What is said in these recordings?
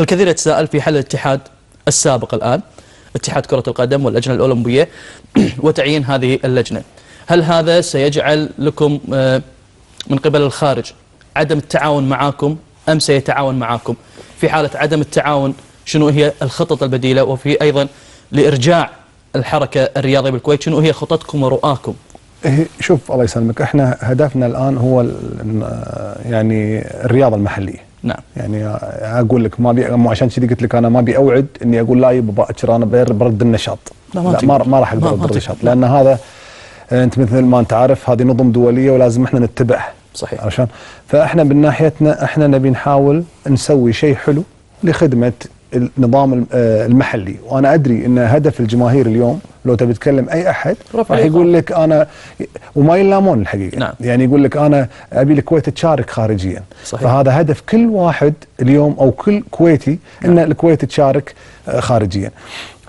الكثير يتساءل في حل الاتحاد السابق الآن اتحاد كرة القدم واللجنة الأولمبية وتعيين هذه اللجنة. هل هذا سيجعل لكم آه، من قبل الخارج عدم التعاون معاكم أم سيتعاون معاكم؟ في حالة عدم التعاون شنو هي الخطط البديلة؟ وفي أيضا لإرجاع الحركة الرياضية بالكويت شنو هي خططكم ورؤاكم؟ إيه، شوف الله يسلمك. إحنا هدفنا الآن هو يعني الرياضة المحلية. نعم. يعني أقول لك ما بي مو عشان كذي قلت لك أنا ما أبي أوعد إني أقول لا يبا باكر أنا بر- برد النشاط. لا، ما لا. ما, ما راح أقدر تقدر. النشاط. لأن هذا أنت مثل ما أنت عارف هذه نظم دولية ولازم إحنا نتبعها صحيح. عشان فإحنا من ناحيتنا إحنا نبي نحاول نسوي شيء حلو لخدمة النظام آه، المحلي. وأنا أدري إن هدف الجماهير اليوم لو تبي تكلم أي أحد راح يقول لك أنا وما يلامون الحقيقة. نعم. يعني يقول لك أنا أبي الكويت تشارك خارجيا. صحيح. فهذا هدف كل واحد اليوم أو كل كويتي إن الكويت تشارك آه، خارجيا.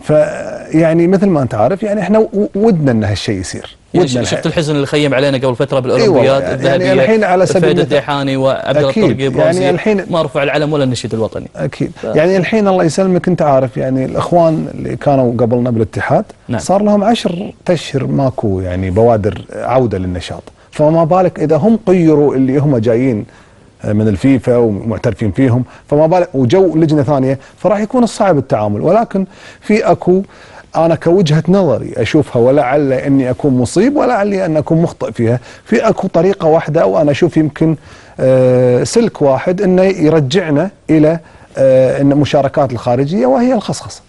فيعني مثل ما أنت عارف يعني إحنا ودنا إن هالشيء يصير. يعني شفت الحزن اللي خيم علينا قبل فترة بالأولمبياد يعني الذهبية الحين على سبيل فهد الديحاني وعبد الله يعني الحين- ما رفع العلم ولا النشيد الوطني. أكيد. يعني الحين الله يسلمك أنت عارف يعني الإخوان اللي كانوا قبلنا بالاتحاد نعم. صار لهم عشر اشهر ماكو يعني بوادر عودة للنشاط. فما بالك إذا هم قيروا اللي هم جايين من الفيفا ومعترفين فيهم فما بالك وجو لجنة ثانية فراح يكون الصعب التعامل. ولكن في أكو أنا كوجهة نظري أشوفها ولعل إني أكون مصيب ولعلي أن أكون مخطئ فيها. في أكو طريقة واحدة وأنا أشوف يمكن آه، سلك واحد إنه يرجعنا إلى آه، إن المشاركات الخارجية وهي الخصخصة.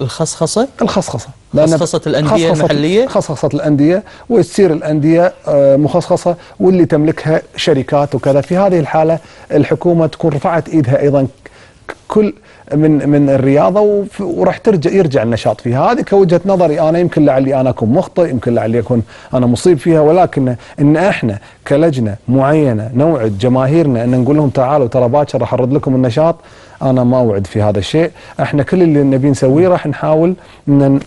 الخصخصة؟ الخصخصة. خصخصة الأندية خصخصة- المحلية؟ خصخصة الأندية وتصير الأندية آه، مخصصة واللي تملكها شركات وكذا. في هذه الحالة الحكومة تكون رفعت إيدها أيضا كل من من الرياضة وف- وراح ترجع يرجع النشاط فيها. هذه كوجهة نظري أنا يمكن لعلي أنا أكون مخطئ يمكن لعلي أكون أنا مصيب فيها ولكن إن إحنا كلجنة معينة نوعد جماهيرنا أن نقول لهم تعالوا ترى باكر راح أرد لكم النشاط. أنا ما أوعد في هذا الشيء. إحنا كل اللي نبي نسويه راح نحاول إن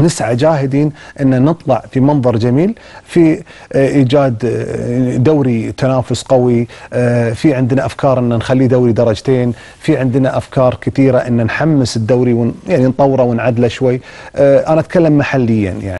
نسعى جاهدين أن نطلع في منظر جميل في آه، إيجاد آه، دوري تنافس قوي آه، في عندنا أفكار أن نخليه دوري درجتين في عندنا أفكار كثيرة أن نحمس الدوري ون يعني نطوره ونعدله شوي. أنا أتكلم محليا يعني.